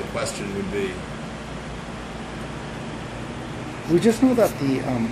the question would be, We just know that the, um,